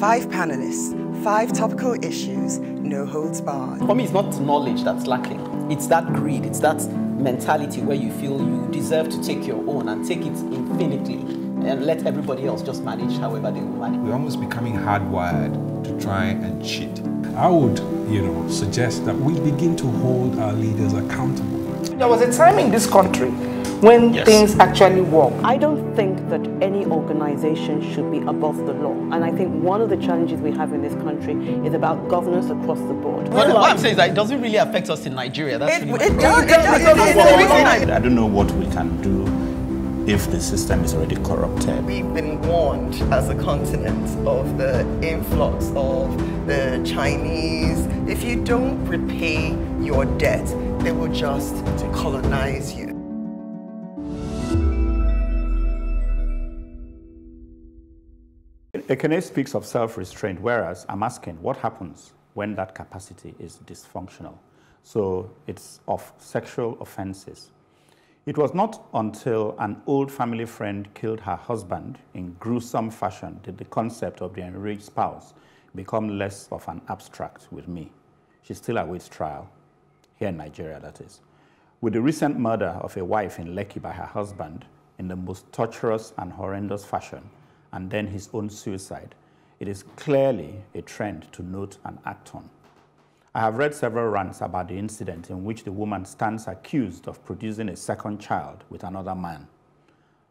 Five panelists, five topical issues, no holds barred. For me, it's not knowledge that's lacking. It's that greed, it's that mentality where you feel you deserve to take your own and take it infinitely and let everybody else just manage however they will manage. We're almost becoming hardwired to try and cheat. I would, you know, suggest that we begin to hold our leaders accountable. There was a time in this country when yes. things actually work. I don't think that any organization should be above the law. And I think one of the challenges we have in this country is about governance across the board. What, what I'm saying is that it doesn't really affect us in Nigeria. That's it, really it, does, it, does, it, I don't know what we can do if the system is already corrupted. We've been warned as a continent of the influx of the Chinese. If you don't repay your debt, they will just colonize you. Ekene speaks of self-restraint, whereas I'm asking what happens when that capacity is dysfunctional. So it's of sexual offenses. It was not until an old family friend killed her husband in gruesome fashion did the concept of the enraged spouse become less of an abstract with me. She still awaits trial, here in Nigeria, that is. With the recent murder of a wife in Lekki by her husband in the most torturous and horrendous fashion, and then his own suicide, it is clearly a trend to note and act on. I have read several rants about the incident in which the woman stands accused of producing a second child with another man.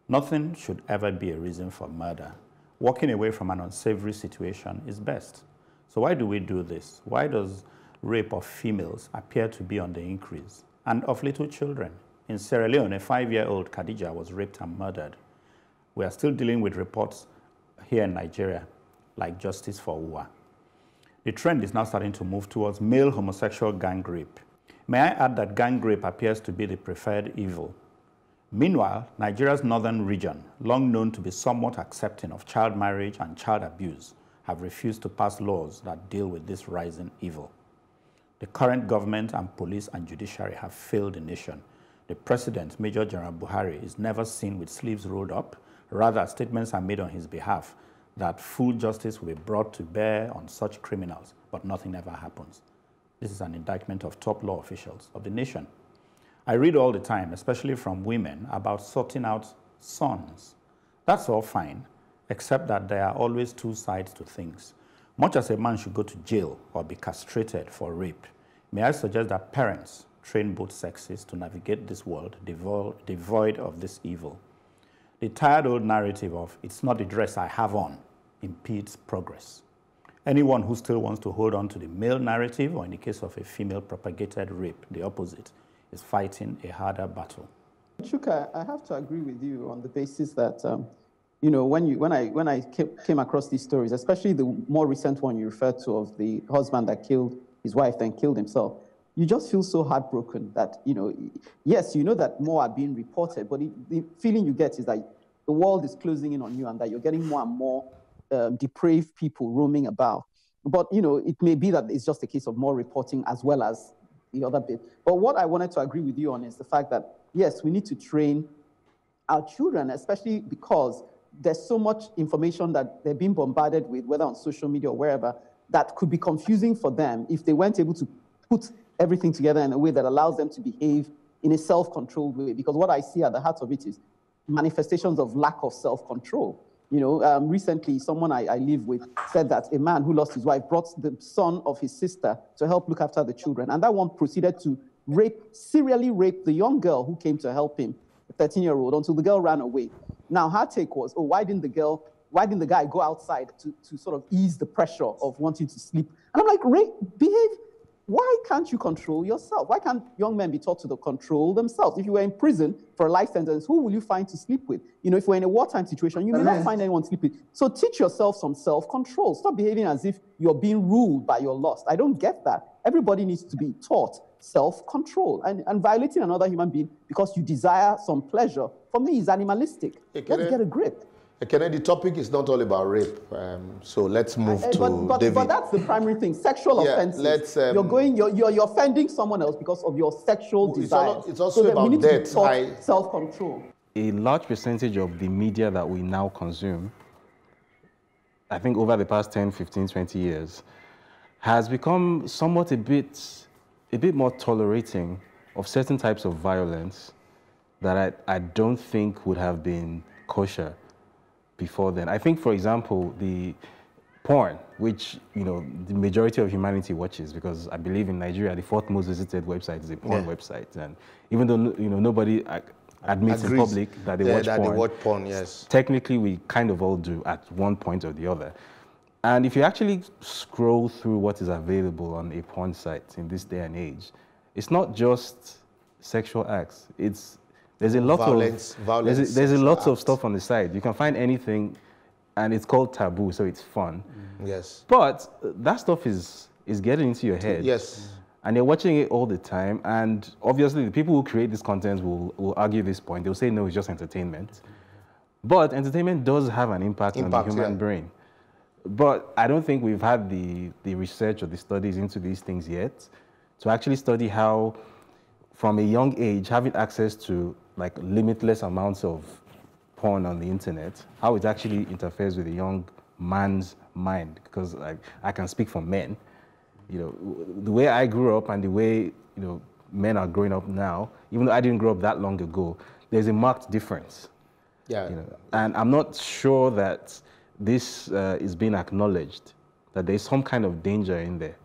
Nothing should ever be a reason for murder. Walking away from an unsavory situation is best. So why do we do this? Why does rape of females appear to be on the increase? And of little children? In Sierra Leone, a five-year-old Khadija was raped and murdered. We are still dealing with reports here in Nigeria, like Justice for Uwa. The trend is now starting to move towards male homosexual gang rape. May I add that gang rape appears to be the preferred evil. Meanwhile, Nigeria's northern region, long known to be somewhat accepting of child marriage and child abuse, have refused to pass laws that deal with this rising evil. The current government and police and judiciary have failed the nation. The president, Major General Buhari, is never seen with sleeves rolled up Rather, statements are made on his behalf that full justice will be brought to bear on such criminals, but nothing ever happens. This is an indictment of top law officials of the nation. I read all the time, especially from women, about sorting out sons. That's all fine, except that there are always two sides to things. Much as a man should go to jail or be castrated for rape, may I suggest that parents train both sexes to navigate this world devoid of this evil. The tired old narrative of it's not the dress I have on impedes progress. Anyone who still wants to hold on to the male narrative, or in the case of a female propagated rape, the opposite, is fighting a harder battle. Chuka, I have to agree with you on the basis that, um, you know, when, you, when I, when I came across these stories, especially the more recent one you referred to of the husband that killed his wife, then killed himself, you just feel so heartbroken that, you know, yes, you know that more are being reported, but it, the feeling you get is that the world is closing in on you and that you're getting more and more um, depraved people roaming about. But, you know, it may be that it's just a case of more reporting as well as the other bit. But what I wanted to agree with you on is the fact that, yes, we need to train our children, especially because there's so much information that they're being bombarded with, whether on social media or wherever, that could be confusing for them if they weren't able to put everything together in a way that allows them to behave in a self-controlled way. Because what I see at the heart of it is manifestations of lack of self-control. You know, um, recently someone I, I, live with said that a man who lost his wife brought the son of his sister to help look after the children. And that one proceeded to rape, serially rape the young girl who came to help him, a 13-year-old, until the girl ran away. Now, her take was, oh, why didn't the girl, why didn't the guy go outside to, to sort of ease the pressure of wanting to sleep? And I'm like, Ray, behave, why can't you control yourself? Why can't young men be taught to control themselves? If you were in prison for a life sentence, who will you find to sleep with? You know, if we're in a wartime situation, you may not find anyone to sleep with. So teach yourself some self-control. Stop behaving as if you're being ruled by your lust. I don't get that. Everybody needs to be taught self-control. And, and violating another human being because you desire some pleasure, for me, is animalistic. Let's get a grip. Kennedy, the topic is not all about rape, um, so let's move uh, to but, but, David. But that's the primary thing, sexual yeah, offenses. Let's, um, you're going, you're, you're, you're, offending someone else because of your sexual it's desire. All, it's also so about death. Self-control. A large percentage of the media that we now consume I think over the past 10, 15, 20 years, has become somewhat a bit, a bit more tolerating of certain types of violence that I, I don't think would have been kosher before then. I think, for example, the porn, which you know the majority of humanity watches, because I believe in Nigeria the fourth most visited website is a porn Yeah. website, and even though you know nobody admits in Agrees. public that they Yeah, watch that they watch porn, yes. technically we kind of all do at one point or the other. And if you actually scroll through what is available on a porn site in this day and age, it's not just sexual acts. It's there's a lot Violence- of violent there's a, there's a lot of stuff on the side. You can find anything, and it's called taboo, so it's fun. Yes. But uh, that stuff is is getting into your head. Yes. And they're watching it all the time. And obviously, the people who create this content will, will argue this point. They'll say, no, it's just entertainment. But entertainment does have an impact, Impact, on the human yeah. brain. But I don't think we've had the, the research or the studies into these things yet to actually study how, from a young age, having access to like limitless amounts of porn on the internet, how it actually interferes with a young man's mind. Because like, I can speak for men. You know, the way I grew up and the way you know men are growing up now, even though I didn't grow up that long ago, there's a marked difference. Yeah. You know, and I'm not sure that this uh, is being acknowledged, that there's some kind of danger in there.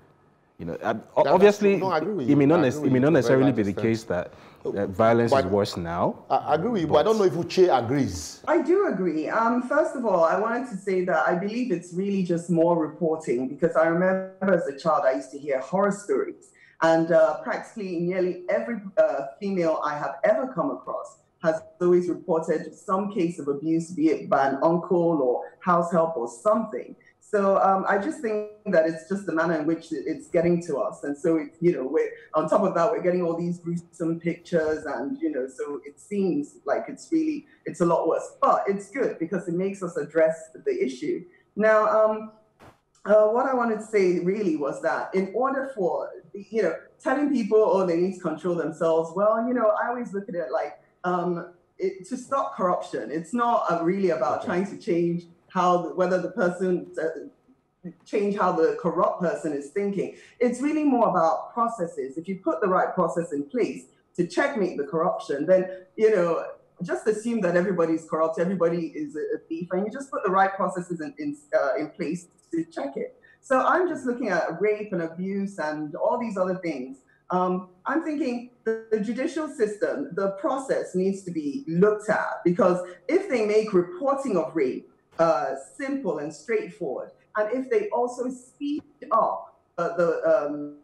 You know, uh, that's obviously, true. No, agree with it may not, nec- it may not you to a very necessarily be the extent. case that uh, violence But- is worse now. I I agree with you, but I don't know if Uche agrees. I do agree. Um, first of all, I wanted to say that I believe it's really just more reporting because I remember as a child I used to hear horror stories, and uh, practically nearly every uh, female I have ever come across has always reported some case of abuse, be it by an uncle or house help or something. So um, I just think that it's just the manner in which it's getting to us, and so it, you know, we're on top of that, we're getting all these gruesome pictures, and you know, so it seems like it's really it's a lot worse. But it's good because it makes us address the issue. Now, um, uh, what I wanted to say really was that in order for you know telling people oh they need to control themselves, well, you know, I always look at it like um, it, to stop corruption. It's not uh, really about trying to change how the, whether the person uh, change how the corrupt person is thinking. It's really more about processes. If you put the right process in place to checkmate the corruption, then you know just assume that everybody's corrupt, everybody is a, a thief, and you just put the right processes in in, uh, in place to check it. So I'm just looking at rape and abuse and all these other things. Um, I'm thinking the, the judicial system, the process needs to be looked at because if they make reporting of rape uh, simple and straightforward, and if they also speed up uh, the um,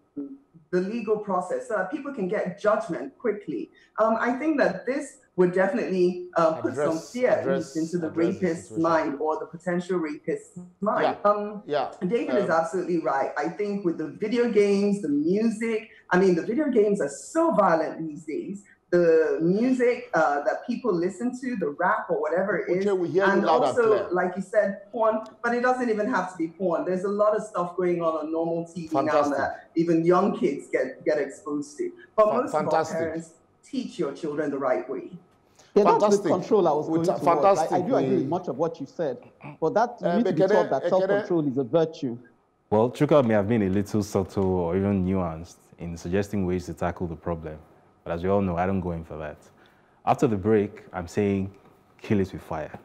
the legal process so that people can get judgment quickly, um, I think that this would definitely uh, put some fear address- into the rapist's mind or the potential rapist's mind. Yeah. Um, Yeah. David is Um, absolutely right. I think with the video games, the music, I mean, the video games are so violent these days. The music uh, that people listen to, the rap or whatever it is, Uche, we hear you and also, like you said, porn. But it doesn't even have to be porn. There's a lot of stuff going on on normal TV now that even young kids get get exposed to. But most fantastic. of our parents teach your children the right way. Yeah, that's the control I was going to. fantastic, I, I do agree with much of what you said, but that Uh, we need to be taught that self-control is a virtue. Well, Chuka may have been a little subtle or even nuanced in suggesting ways to tackle the problem. But as we all know, I don't go in for that. After the break, I'm saying kill it with fire.